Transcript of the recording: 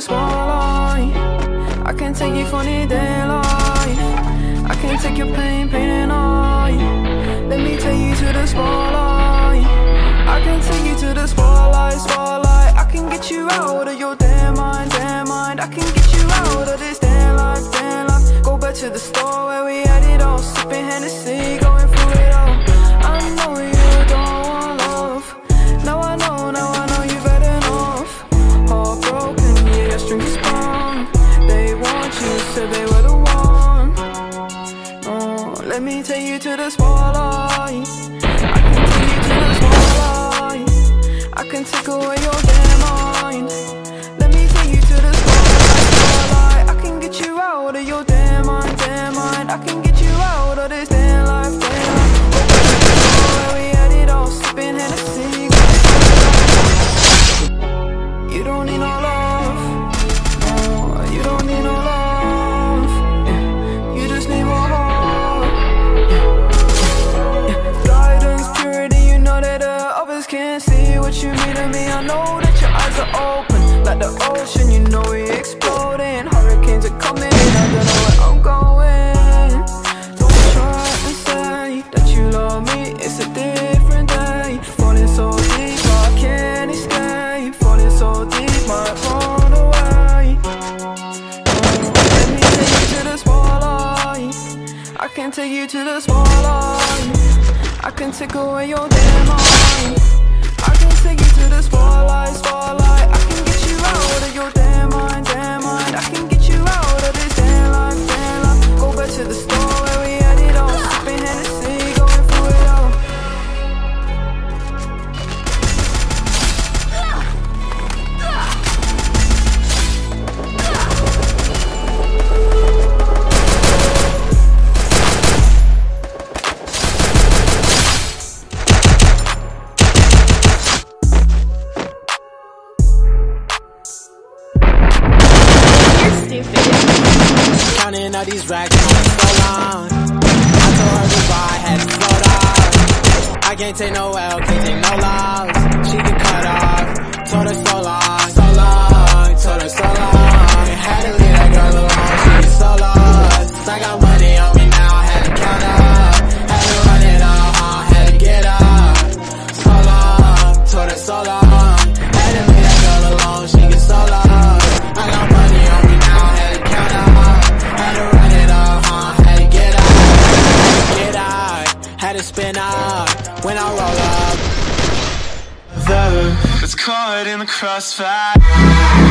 spotlight. I can't take you funny daylight. I can't take your pain, pain and I. Let me take you to the spotlight. I can take you to the spotlight, spotlight. I can get you out of your damn mind, damn mind. I can get you out of this damn life, damn life. Go back to the store where we had it all, let me take you to the spotlight. I can take you to the spotlight. I can take away your damn mind. Let me take you to the spotlight. I can get you out of your what you mean to me. I know that your eyes are open, like the ocean. You know we exploding. Hurricanes are coming. I don't know where I'm going. Don't try and say that you love me. It's a different day. Falling so deep, I can't escape. Falling so deep, might run away. Let me take you to the spotlight. I can take you to the spotlight. I can take away your damn mind. All these racks for so long. I told her goodbye, had to slow down. I can't take no L, can't take no loss. She get cut off. Told her so spin up when I roll up. That's caught in the crossfire